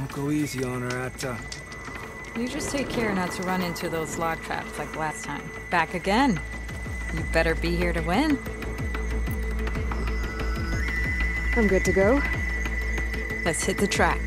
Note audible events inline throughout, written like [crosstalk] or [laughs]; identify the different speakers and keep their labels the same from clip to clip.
Speaker 1: Don't go easy on her, Atta.
Speaker 2: You just take care not to run into those log traps like last time. Back again. You better be here to win.
Speaker 3: I'm good to go.
Speaker 2: Let's hit the track.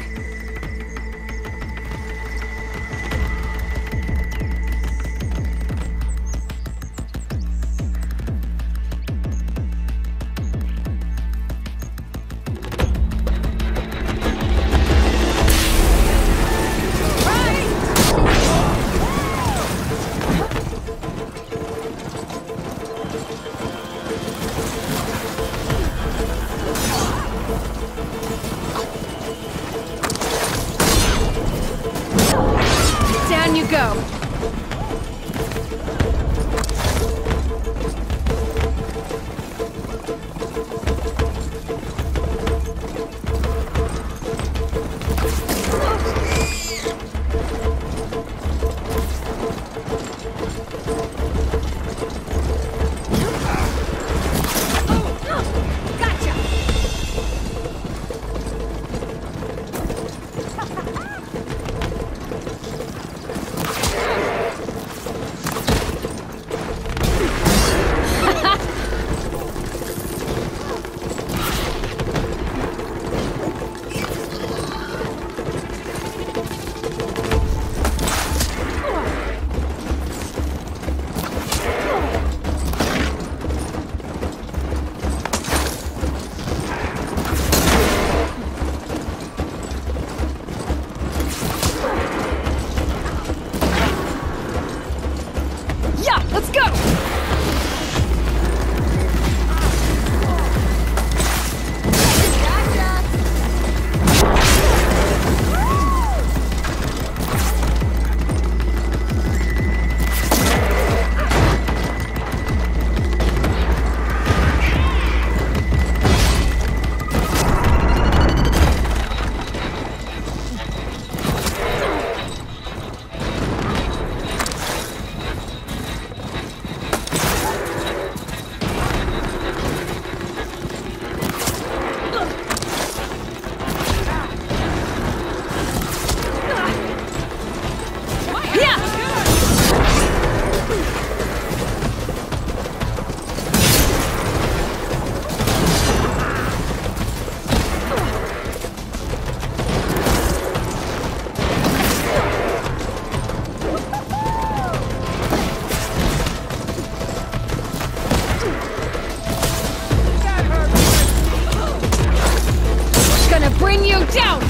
Speaker 3: You down. [laughs]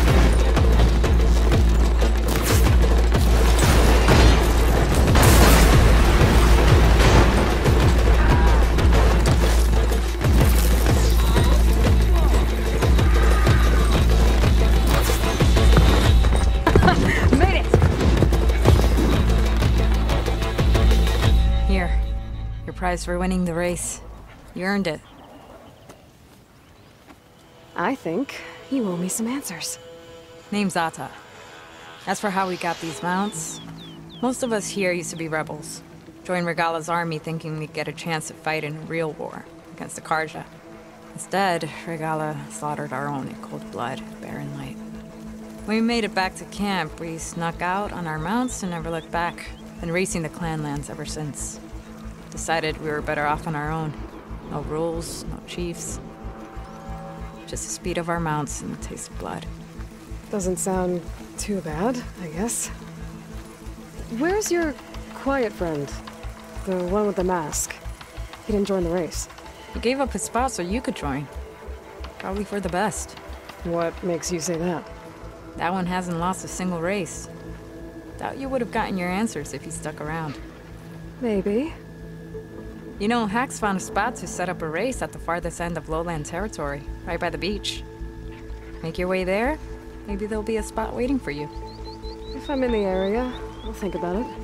Speaker 3: Made it.
Speaker 2: Here. Your prize for winning the race. You earned it.
Speaker 3: I think you owe me some answers.
Speaker 2: Name's Atta. As for how we got these mounts, most of us here used to be rebels. Joined Regalla's army thinking we'd get a chance to fight in a real war against the Carja. Instead, Regala slaughtered our own in cold blood Barren Light. When we made it back to camp, we snuck out on our mounts and never looked back. Been racing the clan lands ever since. Decided we were better off on our own. No rules, no chiefs. Just the speed of our mounts and the taste of blood.
Speaker 3: Doesn't sound too bad, I guess. Where's your quiet friend? The one with the mask. He didn't join the race.
Speaker 2: He gave up his spot so you could join. Probably for the best.
Speaker 3: What makes you say that?
Speaker 2: That one hasn't lost a single race. Doubt you would have gotten your answers if he stuck around.
Speaker 3: Maybe.
Speaker 2: You know, Hax found a spot to set up a race at the farthest end of lowland territory, right by the beach. Make your way there, maybe there'll be a spot waiting for you.
Speaker 3: If I'm in the area, I'll think about it.